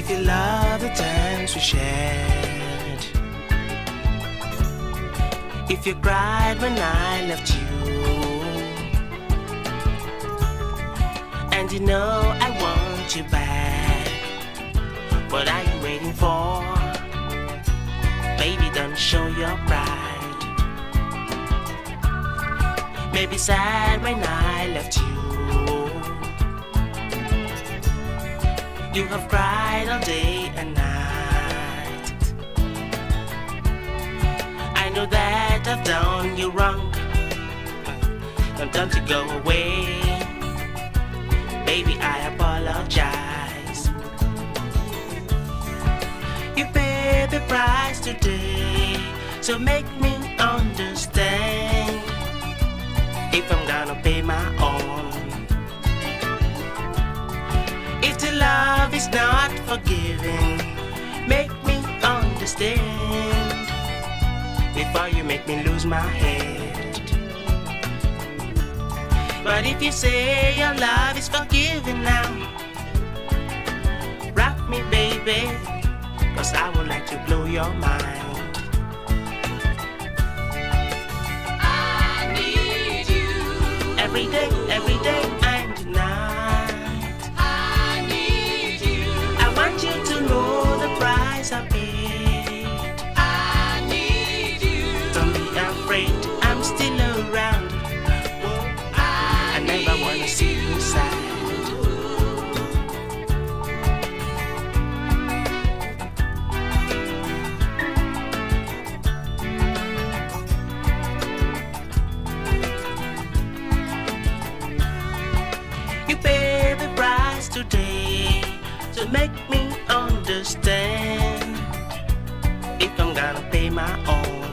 still love the times we shared. If you cried when I left you, and you know I want you back, what are you waiting for? Baby, don't show your pride. Maybe sad when I left you. You have cried all day and night. I know that I've done you wrong. But don't you go away. Baby, I apologize. You pay the price today, so make me understand love is not forgiving, make me understand before you make me lose my head. But if you say your love is forgiving now, rock me, baby, cause I would like to blow your mind. I need you. Every day, every day make me understand if I'm gonna pay my own.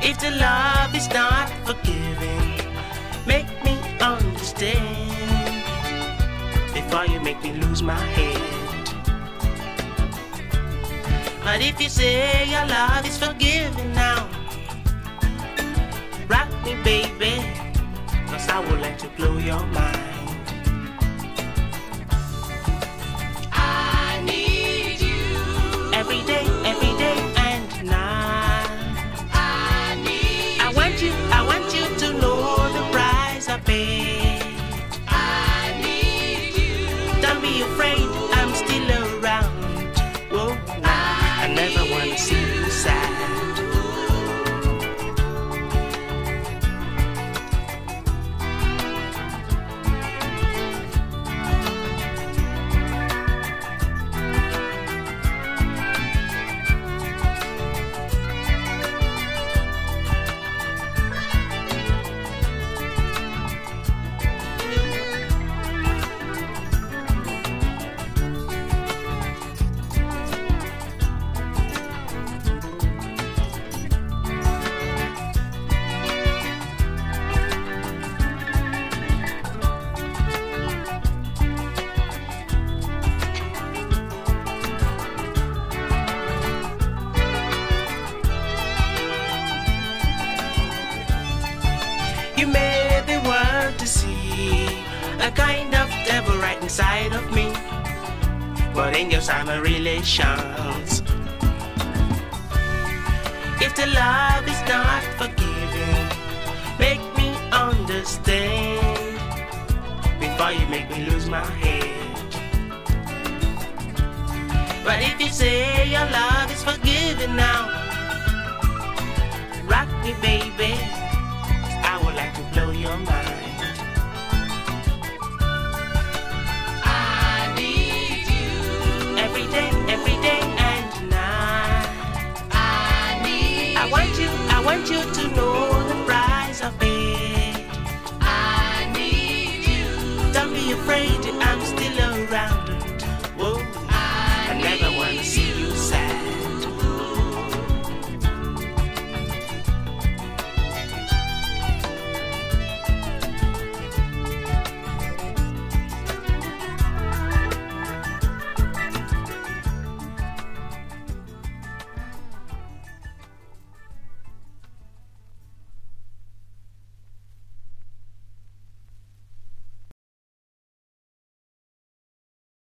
If the love is not forgiving, make me understand before you make me lose my head. But if you say your love is forgiving now, rock me, baby, cause I would like to blow your mind. You made the world to see a kind of devil right inside of me. But angels are my relations. If the love is not forgiving, make me understand before you make me lose my head. But if you say your love is forgiving now, rock me, baby. want you to know.